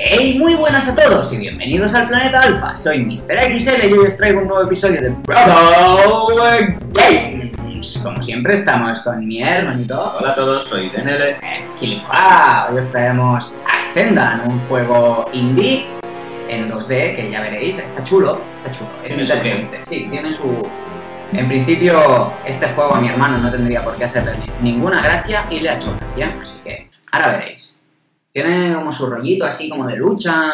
Hey, muy buenas a todos y bienvenidos al Planeta Alpha. Soy Mr. XL y hoy os traigo un nuevo episodio de Bravo Games. Como siempre estamos con mi hermanito. Hola a todos, soy DNL. Eh, Kilifua. Hoy os traemos Ascendan, un juego indie en 2D que ya veréis, está chulo, está chulo, es Tiene interesante. Sí, tiene su... En principio, este juego a mi hermano no tendría por qué hacerle ni- ninguna gracia y le ha hecho gracia, así que ahora veréis. Tiene como su rollito así como de lucha...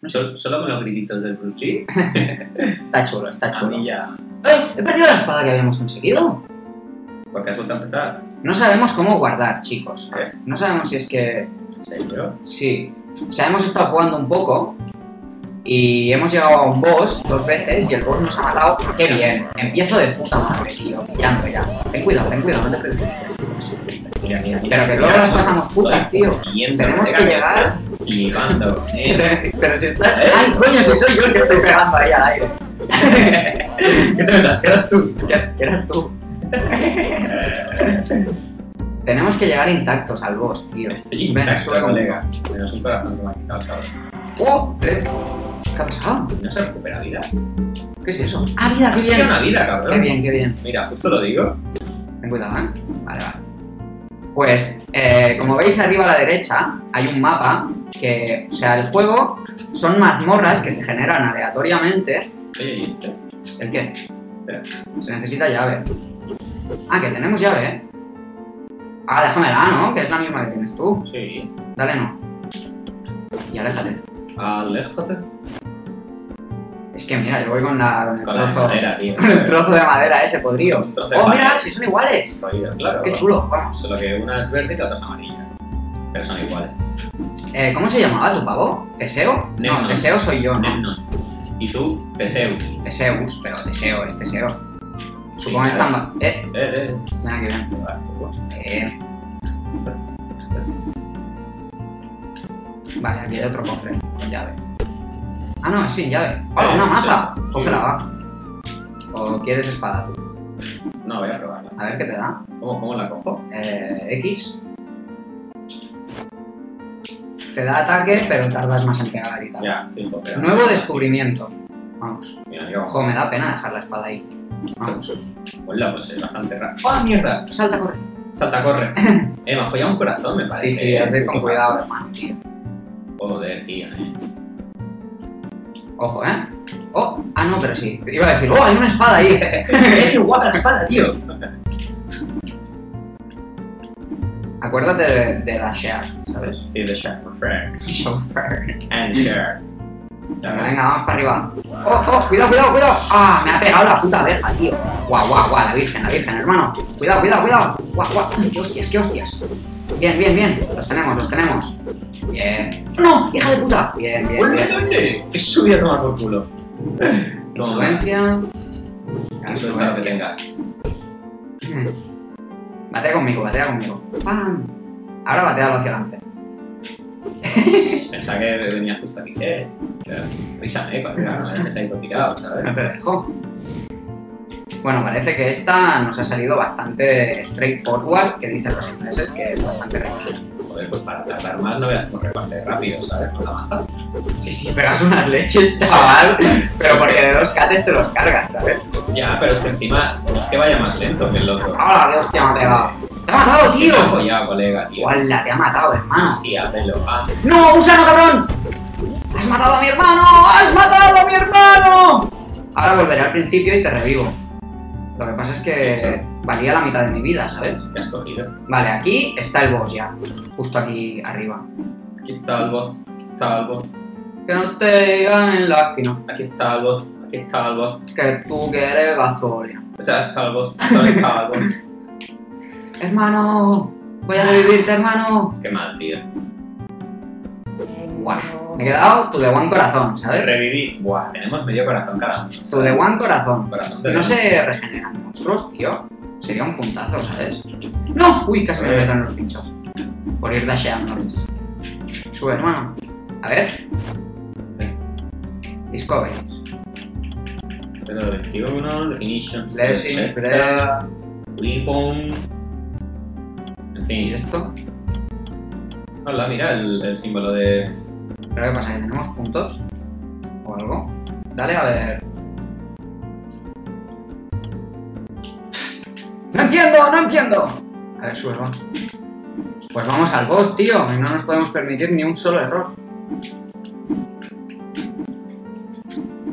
No sé, Solo, con los grititos del Bruce Lee. está chulo, está chulo. ya. ¡Eh! ¡He perdido la espada que habíamos conseguido! Porque has vuelto a empezar. No sabemos cómo guardar, chicos. ¿Qué? No sabemos si es que... ¿En serio? Sí. O sea, hemos estado jugando un poco y hemos llegado a un boss dos veces y el boss nos ha matado. ¡Qué bien! Empiezo de puta madre, tío. Pillando ya. Ten cuidado, ten cuidado, no te preocupes. Mira, mira, mira. Pero que luego las pasamos putas, tío. Tenemos que llegar... Eh. Pero si está... ¡Ay, coño! Si soy yo el que estoy pegando ahí al aire. ¿Qué te pensás? ¿Que eras tú? ¿Qué qué eras tú? Tenemos que llegar intactos al boss, tío. Estoy intacto, colega. Menos un corazón que me ha quitado, cabrón. ¡Oh! eh, ¿Qué ha pasado? ¿No se recupera vida? ¿Qué es eso? ¡Ah, vida, qué bien! una vida, cabrón. ¡Qué bien, qué bien! Mira, justo lo digo. Ten cuidado, ¿eh? Vale, vale. Pues, eh, como veis arriba a la derecha, hay un mapa que, o sea, el juego son mazmorras que se generan aleatoriamente. Oye, ¿y este? ¿El qué? Espera. Se necesita llave. Ah, que tenemos llave, ¿eh? Ah, déjamela, ¿no? Que es la misma que tienes tú. Sí. Dale, no. Y aléjate. Aléjate. Es que mira, yo voy con, la, con el Con trozo. madera, tío. Con el trozo de madera ese podrido. Un trozo de Oh, mira, si son iguales. Jodido, claro. Qué chulo, vamos. Solo que una es verde y la otra es amarilla. Pero son iguales. Eh, ¿Cómo se llamaba tu pavo? ¿Teseo? No, Nemnon. Teseo soy yo, ¿no? Nemnon. Y tú, Teseus. Teseus, pero Teseo es Teseo. Supongo que Sí, están... Eh, Eh, eh. mira que tú. Bien. Vale, aquí hay otro cofre con llave. Ah, no, es sin llave. ¡Hola, Eh, una maza! Cógela, va. ¿O quieres espada tú? No, voy a probarla. A ver qué te da. ¿Cómo, cómo la cojo? Eh, X. Te da ataque, pero tardas más en pegar y tal. Ya, fijo. pero- Nuevo descubrimiento. Vamos. Mira, yo. Ojo, me da pena dejar la espada ahí. Vamos. Hola, pues es bastante raro. ¡Oh, mierda! Salta, corre. Salta, corre. eh, me ha follado un corazón, me parece. Sí, sí, has de ir con cuidado, hermano, tío. Joder, tío, eh. Ojo, ¿eh? Oh, ah, no, pero sí. Iba a decir, oh, hay una espada ahí. ¡Eh, qué guapa la espada, tío! Acuérdate de, de la share, ¿sabes? Sí, de Frag. Chauffeur. And Share. Venga, venga, vamos para arriba. Oh, oh, cuidado, cuidado, cuidado. Ah, me ha pegado la puta abeja, tío. Guau, guau, guau, la virgen, la virgen, hermano. Cuidado, cuidado, cuidado. Guau, guau. Qué hostias, qué hostias. Bien, bien, bien. Los tenemos, los tenemos. Bien. ¡No! ¡Hija de puta! Bien, bien, ¡Ole, bien. ole! ¡Qué subida a tomar por culo! No, Influencia. Lo que tengas. Batea conmigo, batea conmigo. ¡Pam! Ahora batealo hacia adelante. Pensaba que venía justo aquí. Eh, avísame, colega, no me dejes ahí todo tirado, No ¿sabes? te dejo. Bueno, parece que esta nos ha salido bastante straightforward, que dicen los ingleses, que es bastante requerida. Joder, pues para tardar más no veas cómo reparte rápido, ¿sabes? Con la maza. Sí, sí, pegas unas leches, chaval, pero porque de dos cates te los cargas, ¿sabes? Ya, pero es que encima no es que vaya más lento que el otro. ¡Hala, qué hostia me ha pegado! ¡Te ha matado, Tío, tío! follado, colega, tío. ¡Hala, te ha matado, hermano! Sí, hazlo. Ah, ¡No, gusano, cabrón! ¡Has matado a mi hermano! ¡Has matado a mi hermano! Ahora volveré al principio y te revivo. Lo que pasa es que Eso. valía la mitad de mi vida, ¿sabes? ¿qué has cogido? Vale, aquí está el boss ya. Justo aquí arriba. Aquí está el boss, aquí está el boss, Que no te digan en la esquina aquí está el boss, aquí está el boss, que tú quieres gasolina. aquí está el boss, aquí está el boss. Hermano, voy a revivirte, hermano. Qué mal, tío. Guau, me he quedado tu de one corazón, ¿sabes? Revivir. Buah, tenemos medio corazón cada uno. Tu de one corazón. Corazón de No se regeneran monstruos, tío. Sería un puntazo, ¿sabes? ¡No! Uy, casi me Eh. meto en los pinchos. Por ir dasheando. Sube, hermano. A ver. Discoveries. Pero 21, Definition, Blessings, 60, Weapon. En ¿Y fin, esto? hola, mira el, el símbolo de, ¿Pero qué pasa? ¿Que tenemos puntos? ¿O algo? Dale a ver. ¡No entiendo! ¡No entiendo! A ver, sube, va. Pues vamos al boss, tío. Y no nos podemos permitir ni un solo error.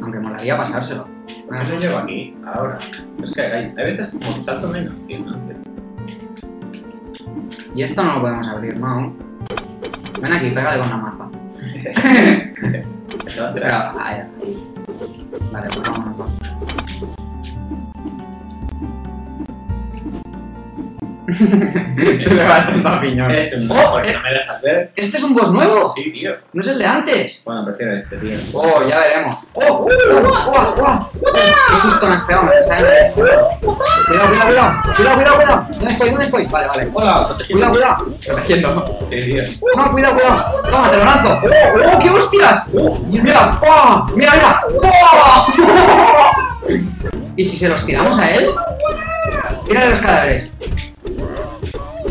Aunque molaría pasárselo. ¿Por qué no llego aquí? Ahora. Es que hay, veces como que salto menos, tío. Y esto no lo podemos abrir, ¿no? Ven aquí, pégale con la maza. Pero, tirar. ahí. Vale, pues vámonos, va. Tú le vas dando piñón. Es un... Oh, ¿Por qué eh. no me dejas ver? ¿Este es un boss nuevo? Sí, tío. ¿No es el de antes? Bueno, prefiero este, tío. Oh, ya veremos. ¡Oh! ¡Oh! ¡Oh! ¡Qué susto me has pegado! Cuidado, cuidado, cuidado. Cuidado, cuidado, cuidado. ¿Dónde estoy? ¿Dónde estoy? Vale, vale. Hola, protegido. Cuidado, cuidado. Protegiendo. No, cuidado, cuidado. Toma, te lo lanzo. ¡Oh, qué hostias! Mira, ¡oh! Mira, mira. ¡Oh! ¿Y si se los tiramos a él? Tírale los cadáveres.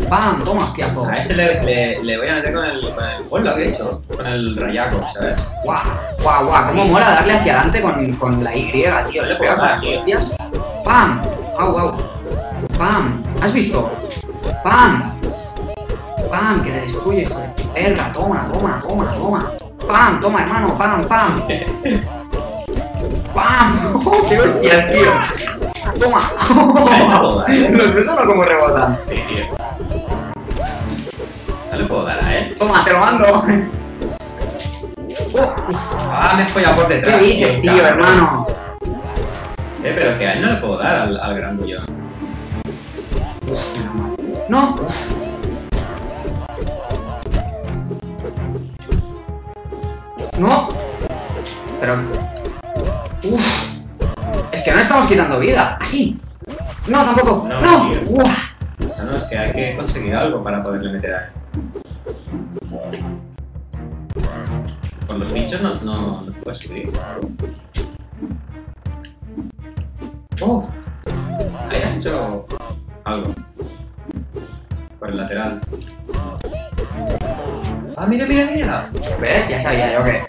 ¡Pam! Toma, hostiazo. A ese le, le, le voy a meter con el... Con el oh, lo que he hecho. Con el rayaco, ¿sabes? ¡Guau! ¡Guau, guau! ¿Cómo mola darle hacia adelante con, con la Y, tío? Les pegas a las hostias. ¡Pam! ¡Au, au! ¡Pam! ¿Has visto? ¡Pam! ¡Pam! Que le destruye, hijo de perra. Toma, toma, toma, toma. ¡Pam! Toma, hermano. ¡Pam, pam! ¡Pam! ¡Oh, ¡Qué hostias, tío! ¡Toma! ¿eh? Los besos no como rebotan. Sí, tío. No le puedo dar a él. Toma, te lo mando. Ah, me he follado por detrás. ¿Qué dices, tío, hermano? Eh, pero que a él no le puedo dar al, al grandullón. No. No. Pero... Uf. Es que no estamos quitando vida. Así. No, tampoco. No. No, no, es que hay que conseguir algo para poderle meter a él. Con los bichos no, no, no puedes subir. Oh. Ahí has hecho algo. Por el lateral. Ah, mira, mira, mira. ¿Ves? Ya sabía yo que...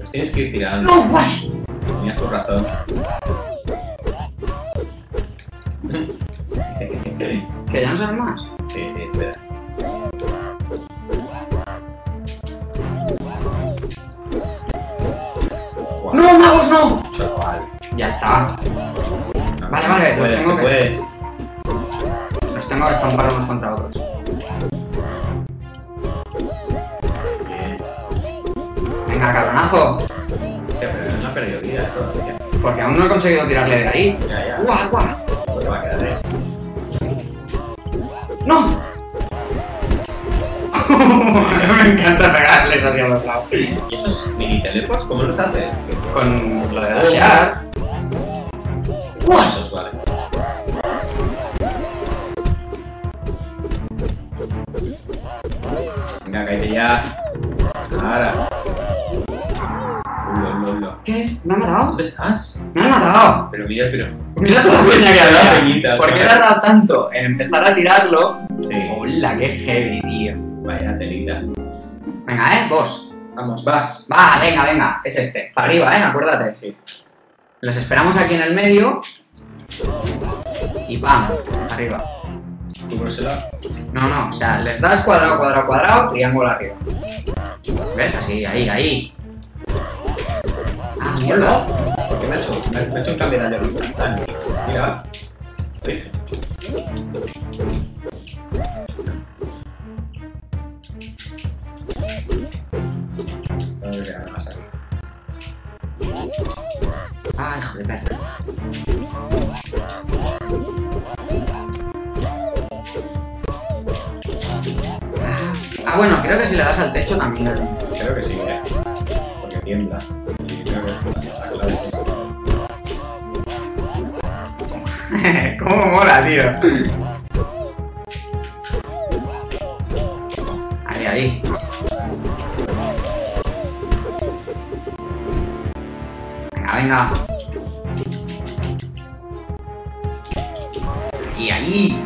Los tienes que ir tirando. No, guash. Tenías tu razón. Que ya no saben más. Venga, cabronazo. Hostia, pero no ha perdido vida todavía. Porque aún no he conseguido tirarle de ahí. Ya, ya. ¡Guau, guau! Va a quedar, eh. ¡No! Me encanta pegarles hacia los lados. ¿Y esos mini telepos cómo los haces? Con lo de dashear. ¡Guau! Ya. Ahora. Ulo, ulo, ulo. ¿Qué? ¿Me ha matado? ¿Dónde estás? ¡Me han matado! Pero mira, pero. Mira toda la peña que había. peñita, ¿Por qué le has dado tanto en empezar a tirarlo? Sí. ¡Hola, qué heavy, tío! Vaya telita. Venga, eh, vos. Vamos, vas. Va, venga, venga. Es este. Para arriba, eh, acuérdate. Sí. Los esperamos aquí en el medio. Y ¡pam! Arriba. No, no, o sea, les das cuadrado, cuadrado, cuadrado, triángulo arriba. ¿Ves? Así, ahí, ahí. Ah, mierda. ¿Por qué me ha hecho, me ha- me ha hecho un cambio de instantáneo? Mira. Ah, hijo de perra. Ah, bueno, creo que si le das al techo también. Creo que sí, ¿eh? Porque tiembla. Y creo que la clave es esa. ¿Cómo mola, tío? Ahí, ahí. Venga, venga. Y ahí.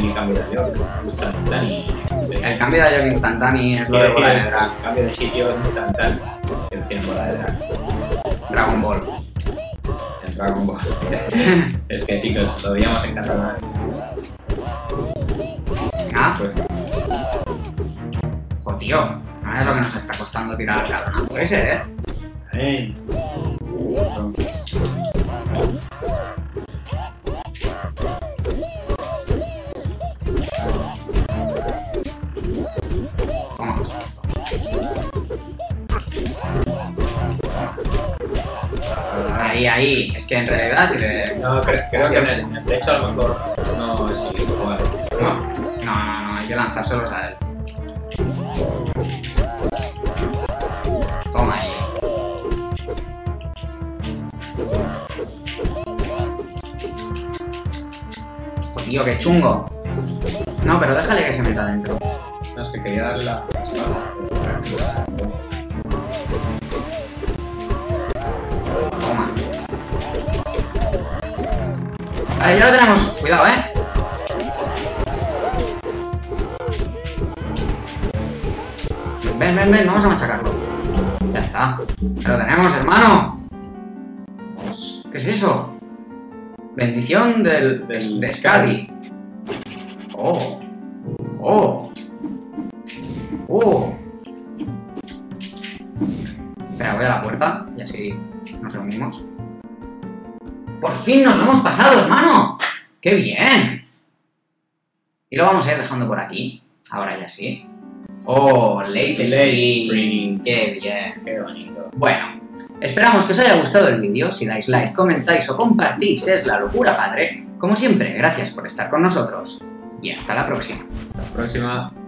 Mini cambio de avión instantáneo. El cambio de avión instantáneo es lo de bola de el drag. cambio de sitio es instantáneo. El 100 bola de drag. Dragon Ball. En Dragon Ball. es que chicos, lo veíamos en catalán. Venga. Pues Jo, tío. No es lo que nos está costando tirar el cabronazo ese, ¿eh? Eh. Toma, Ahí, ahí. Es que en realidad si le... No, creo, creo que en el, techo a lo mejor no es igual. No, no, no, no, hay que lanzárselos a él. Toma ahí. Tío, qué chungo. No, pero déjale que se meta dentro. No, es que quería darle la la espalda. Toma. Vale, ya lo tenemos. Cuidado, eh. Ven, ven, ven, vamos a machacarlo. Ya está. Ya lo tenemos, hermano. ¿Qué es eso? Bendición del, Del de Skadi. Oh. Oh. Oh. Y así nos reunimos. ¡Por fin nos lo hemos pasado, hermano! ¡Qué bien! Y lo vamos a ir dejando por aquí. Ahora ya sí. ¡Oh, late, Late spring. spring. ¡Qué bien! Qué bonito. Bueno, esperamos que os haya gustado el vídeo. Si dais like, comentáis o compartís, es la locura padre. Como siempre, gracias por estar con nosotros. Y hasta la próxima. Hasta la próxima.